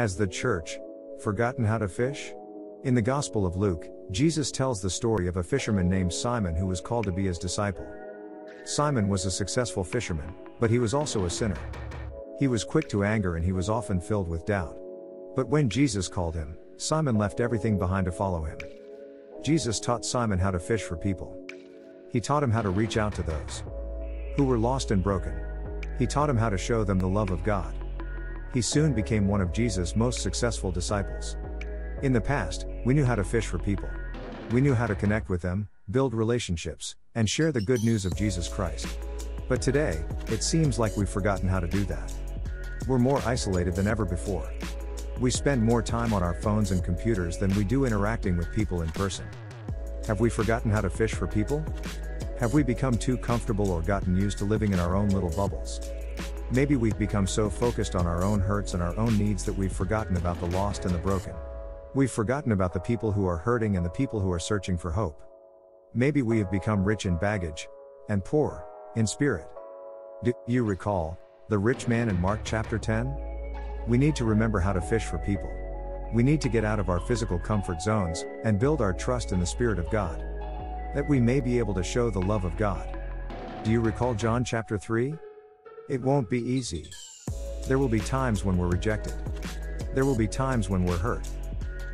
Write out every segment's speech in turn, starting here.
Has the church forgotten how to fish? In the Gospel of Luke, Jesus tells the story of a fisherman named Simon who was called to be his disciple. Simon was a successful fisherman, but he was also a sinner. He was quick to anger and he was often filled with doubt. But when Jesus called him, Simon left everything behind to follow him. Jesus taught Simon how to fish for people. He taught him how to reach out to those who were lost and broken. He taught him how to show them the love of God. He soon became one of Jesus' most successful disciples. In the past, we knew how to fish for people. We knew how to connect with them, build relationships, and share the good news of Jesus Christ. But today, it seems like we've forgotten how to do that. We're more isolated than ever before. We spend more time on our phones and computers than we do interacting with people in person. Have we forgotten how to fish for people? Have we become too comfortable or gotten used to living in our own little bubbles? Maybe we've become so focused on our own hurts and our own needs that we've forgotten about the lost and the broken. We've forgotten about the people who are hurting and the people who are searching for hope. Maybe we have become rich in baggage and poor in spirit. Do you recall the rich man in Mark chapter 10? We need to remember how to fish for people. We need to get out of our physical comfort zones and build our trust in the Spirit of God. That we may be able to show the love of God. Do you recall John chapter 3? It won't be easy. There will be times when we're rejected. There will be times when we're hurt.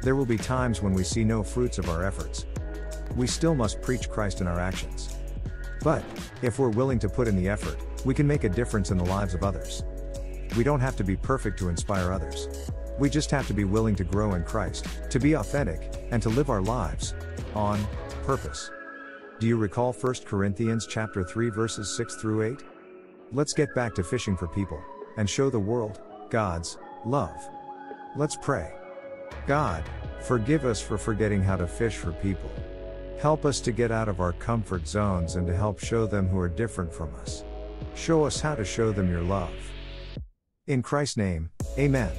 There will be times when we see no fruits of our efforts. We still must preach Christ in our actions. But, if we're willing to put in the effort, we can make a difference in the lives of others. We don't have to be perfect to inspire others. We just have to be willing to grow in Christ, to be authentic, and to live our lives on purpose. Do you recall 1 Corinthians chapter 3 verses 6 through 8? Let's get back to fishing for people and show the world God's love. Let's pray. God, forgive us for forgetting how to fish for people. Help us to get out of our comfort zones and to help show them who are different from us. Show us how to show them your love. In Christ's name, Amen.